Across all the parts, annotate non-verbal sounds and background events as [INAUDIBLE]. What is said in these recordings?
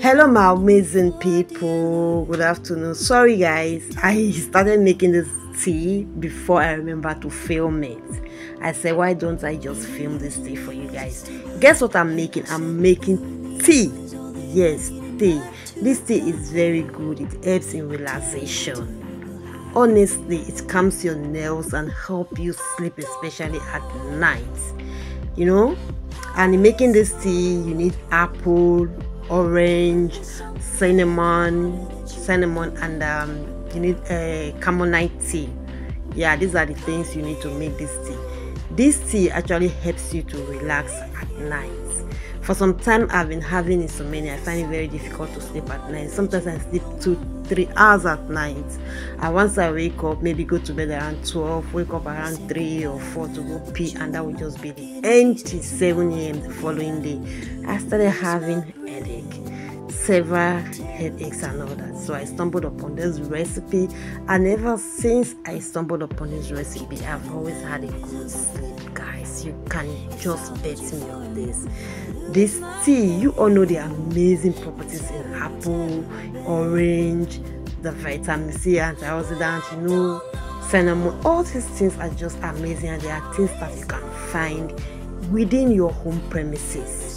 hello my amazing people. Good afternoon. Sorry guys. I started making this tea before i remember to film it. I said why don't i just film this tea for you guys? Guess what i'm making? I'm making tea. Yes tea. This tea is very good. It helps in relaxation. Honestly it calms your nerves and help you sleep especially at night. You know? And in making this tea you need apple orange cinnamon cinnamon and um, you need a uh, tea. Yeah these are the things you need to make this tea this tea actually helps you to relax at night. For some time i've been having insomnia. I find it very difficult to sleep at night. Sometimes i sleep two three hours at night. And once i wake up maybe go to bed around 12 wake up around 3 or 4 to go pee and that will just be the end till 7 a.m the following day. I started having headache several headaches and all that. So i stumbled upon this recipe and ever since i stumbled upon this recipe i've always had a good sleep guys. You can just bet me on this. This tea you all know the amazing properties in apple orange the vitamin c antioxidant you know cinnamon all these things are just amazing and they are things that you can find within your home premises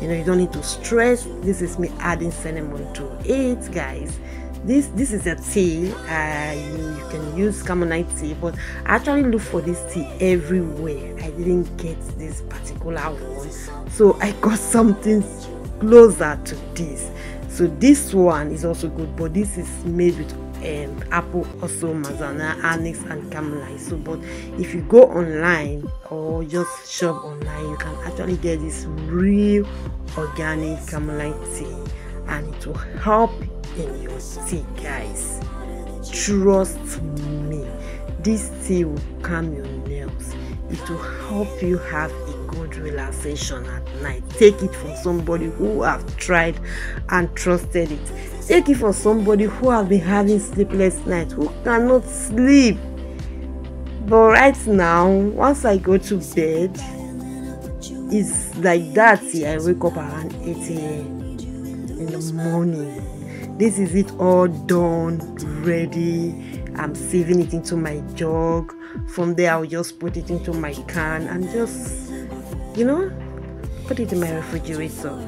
you know you don't need to stress. This is me adding cinnamon to it guys. This this is a tea. Uh, you, you can use chamomile tea but i actually look for this tea everywhere. I didn't get this particular one. So i got [LAUGHS] something closer to this. So this one is also good but this is made with um, apple also Mazana, anise and chamomile so but if you go online or just shop online you can actually get this real organic chamomile tea and it will help in your tea guys. Trust me this tea will calm your nerves. It will help you have a good relaxation at night. Take it from somebody who have tried and trusted it take it for somebody who have been having sleepless nights who cannot sleep. But right now once i go to bed it's like that see i wake up around 8 a.m in the morning. This is it all done ready. I'm saving it into my jug. From there i'll just put it into my can and just you know put it in my refrigerator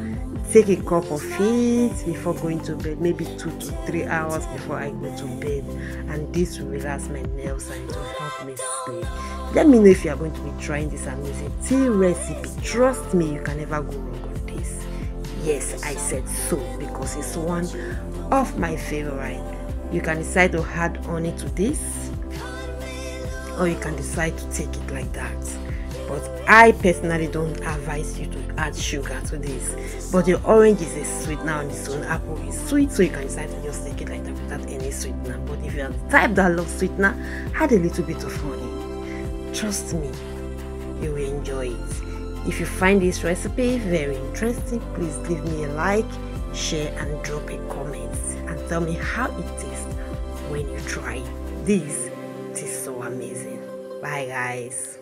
take a cup of it before going to bed maybe two to three hours before i go to bed. And this will relax my nerves and it will help me sleep. Let me know if you are going to be trying this amazing tea recipe. Trust me you can never go wrong with this. Yes i said so because it's one of my favorite. You can decide to add honey to this or you can decide to take it like that but i personally don't advise you to add sugar to this. But the orange is a sweetener on its own apple is sweet so you can decide to just take it like that without any sweetener. But if you are the type that loves sweetener add a little bit of honey. Trust me you will enjoy it. If you find this recipe very interesting please leave me a like share and drop a comment. And tell me how it tastes when you try. This it is so amazing. Bye guys